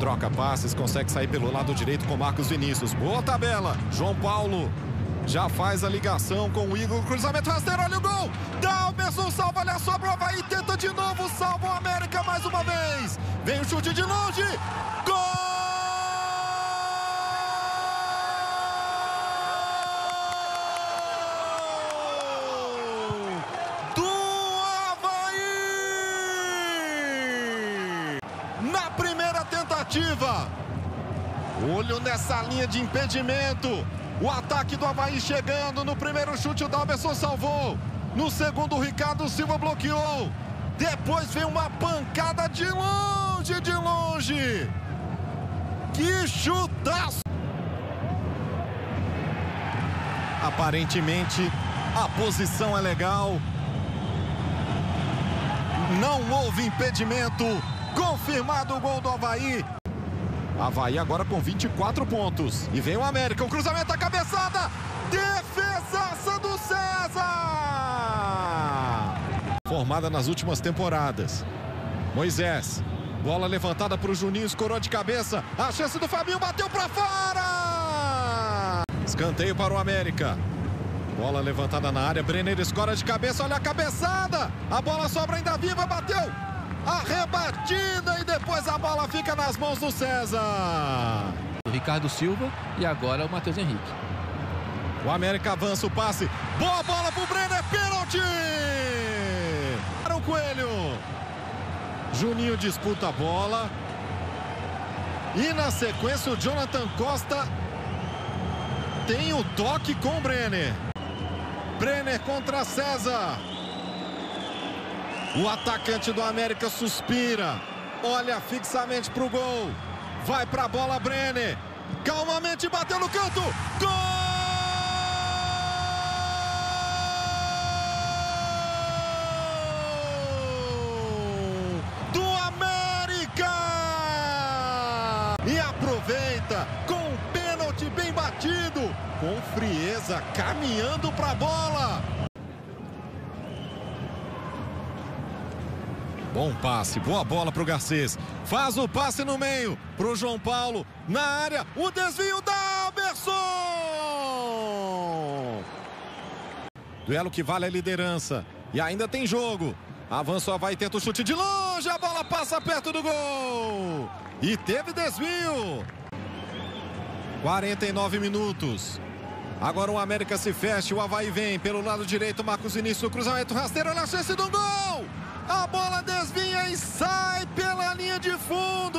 troca passes, consegue sair pelo lado direito com Marcos Vinícius. Boa tabela. João Paulo já faz a ligação com o Igor. Cruzamento rasteiro, olha o gol. Dalberson salva, olha só pro Havaí. Tenta de novo, salva o América mais uma vez. Vem o chute de longe. Gol! Do Havaí! Na primeira tentativa. Olho nessa linha de impedimento. O ataque do Havaí chegando. No primeiro chute, o Dalberson salvou. No segundo, o Ricardo Silva bloqueou. Depois vem uma pancada de longe, de longe. Que chutaço! Aparentemente, a posição é legal. Não houve impedimento. Confirmado o gol do Havaí. Havaí agora com 24 pontos. E vem o América. O cruzamento, a cabeçada. Defesaça do César. Formada nas últimas temporadas. Moisés. Bola levantada para o Juninho. Escorou de cabeça. A chance do Fabinho bateu para fora. Escanteio para o América. Bola levantada na área. Brenner escora de cabeça. Olha a cabeçada. A bola sobra ainda viva. Bateu. A rebatida e depois a bola fica nas mãos do César. O Ricardo Silva e agora o Matheus Henrique. O América avança o passe. Boa bola pro Brenner. Pênalti. Para o Coelho. Juninho disputa a bola. E na sequência o Jonathan Costa tem o toque com o Brenner. Brenner contra César. O atacante do América suspira. Olha fixamente para o gol. Vai para a bola Brenner. Calmamente bateu no canto. Gol! Do América! E aproveita com pênalti bem batido. Com frieza, caminhando para a bola. Bom passe, boa bola para o Garcês. Faz o passe no meio para o João Paulo. Na área, o desvio da Alberson. Duelo que vale a liderança. E ainda tem jogo. Avançou, vai tenta o chute de longe. A bola passa perto do gol. E teve desvio. 49 minutos. Agora o América se fecha. O Havaí vem pelo lado direito. Marcos Vinícius, cruzamento rasteiro. Olha a chance do gol. A bola desvia e sai pela linha de fundo.